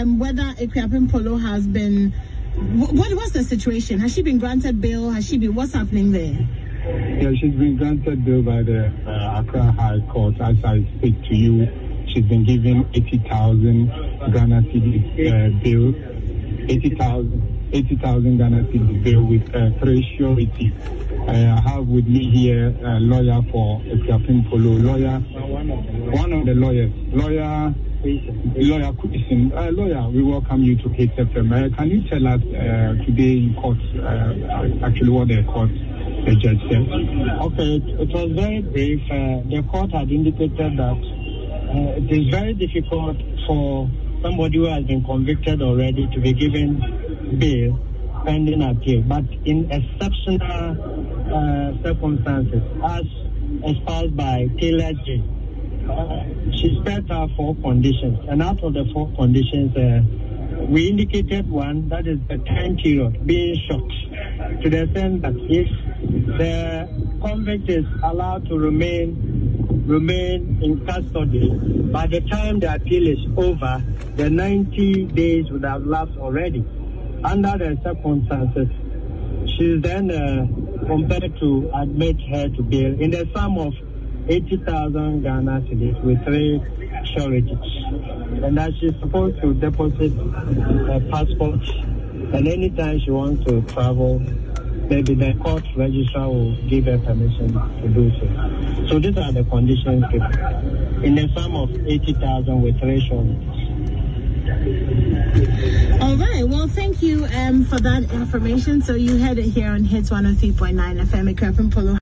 um, whether Akuapem Poloo has been. What what's the situation? Has she been granted bail? Has she been? What's happening there? Yeah, she's been granted bail by the uh, Accra High Court. As I speak to you, she's been given 80,000 Ghana cedis uh, bail. 80,000 80,000 Ghana cedis bail with uh, three surety. Uh, I have with me here a lawyer for Akuapem Poloo. Lawyer, one of the lawyers. Lawyer Lawyer Christian, uh, lawyer, we welcome you to KSFM. Uh, can you tell us uh, today in court uh, actually what the court the judge said? Okay, it, it was very brief. Uh, the court had indicated that uh, it is very difficult for somebody who has been convicted already to be given bail pending appeal, but in exceptional circumstances, as espoused by Taylor J uh, she set out four conditions, and out of the four conditions, uh, we indicated one that is the time period being short to the extent that if the convict is allowed to remain remain in custody by the time the appeal is over, the 90 days would have lapsed already. Under the circumstances, she is then uh, compelled to admit her to bail in the sum of 80,000 Ghana cedis with three sureties. And that she's supposed to deposit her passport. And anytime she wants to travel, maybe the court registrar will give her permission to do so. So these are the conditions. In the sum of 80,000 with three sureties. Right. Well, thank you um, for that information. So you had it here on Hitz 103.9 FM Poloo